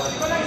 con la